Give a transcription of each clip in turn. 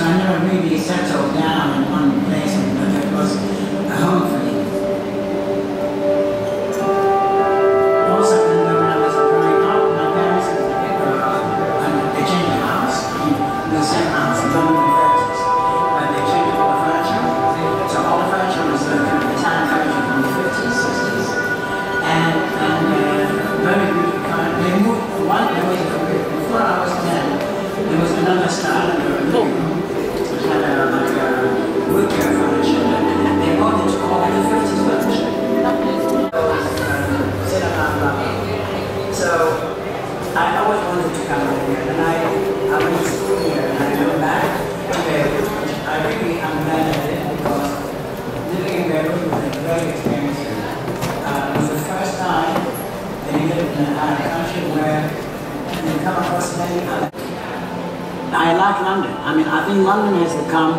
So I never really settled down in one place in a country where you come across many other. I like London. I mean, I think London has become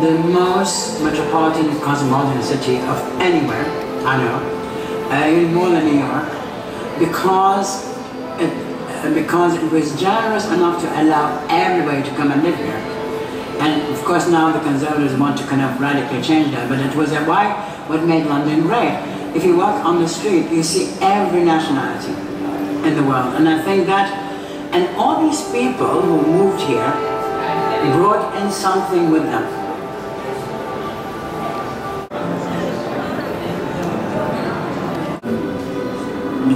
the most metropolitan, cosmopolitan city of anywhere I know, uh, even more than New York because it, uh, because it was generous enough to allow everybody to come and live here. And of course now the conservatives want to kind of radically change that, but it was why what made London great. If you walk on the street, you see every nationality in the world. And I think that, and all these people who moved here brought in something with them.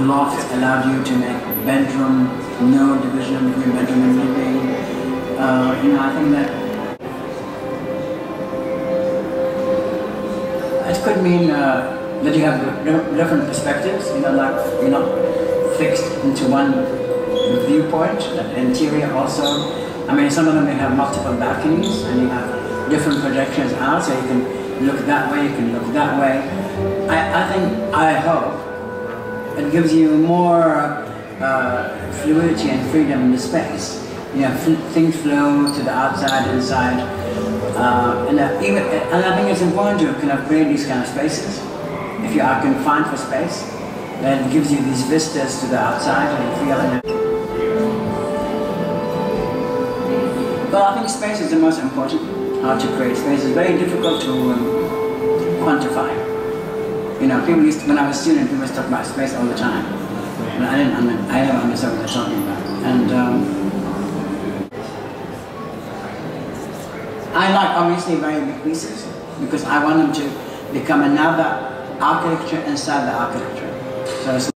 loft allowed you to make bedroom, no division between bedroom and living. Uh, you know, I think that it could mean uh, that you have different perspectives. You know, like you're not fixed into one viewpoint. That interior also. I mean, some of them may have multiple balconies, and you have different projections out, so you can look that way, you can look that way. I, I think, I hope it gives you more uh, fluidity and freedom in the space. You know, things flow to the outside, inside, uh, and uh, even and I think it's important to kind of create these kind of spaces. If you are confined for space, then it gives you these vistas to the outside and you feel it. Well, I think space is the most important. How to create space is very difficult to um, quantify. You know, people used to, when I was a student, people used to talk about space all the time. But I didn't, I, mean, I never understood what they're talking about. And um, I like obviously very big pieces because I want them to become another architecture inside the architecture. So